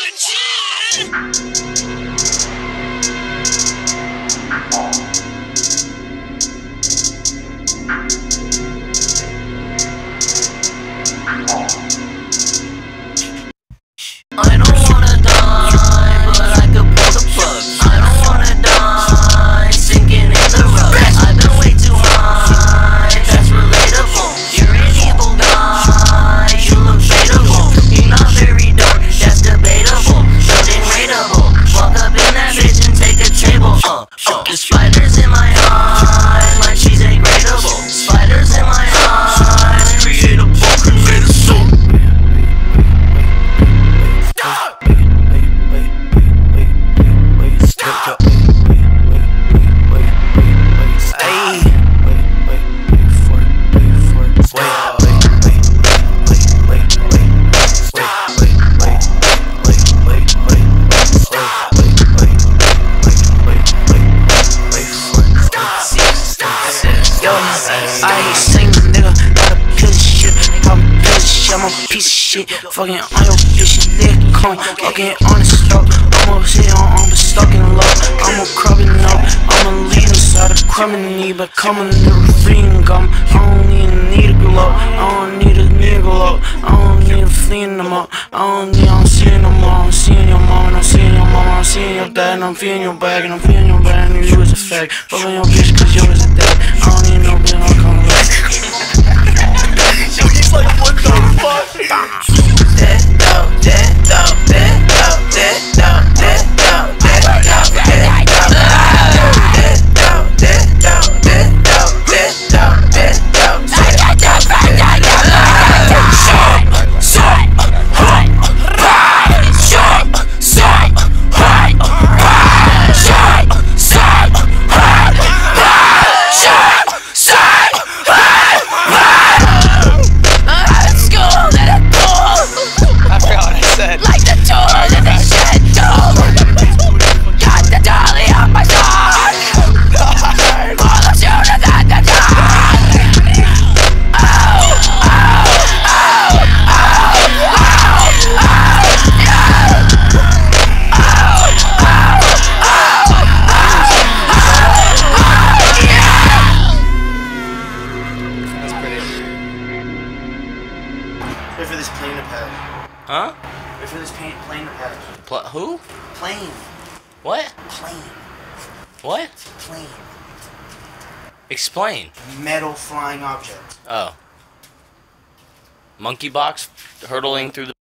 I I ain't sing, nigga. Got a piece of shit. Pop a piece of shit. I'm a piece of shit. Fucking on your bitch, lick come. Fucking on the stroke. I'm here on, I'm stuck in love. I'm a crubbing up. I'm a lead inside a crumbing but coming to the freeing gum. I don't even need a glow. I don't need a nigga low. I don't need a fleeing no more. I don't need, I'm seeing no more. I'm seeing your mom, I'm seeing your mama. I'm seeing your dad, and I'm feeling your bag, and I'm feeling your bag, and you was a fag. Fucking your bitch, cause you was a dad. Said. Like the tools in the shed Got the dolly on my side All the shooters at the top That's pretty. Wait for this plane to pass. Huh? Wait for this plane, plane pass. Pl- who? Plane, What? plane, What? plane. Explain. Metal flying object. Oh. Monkey box hurtling through the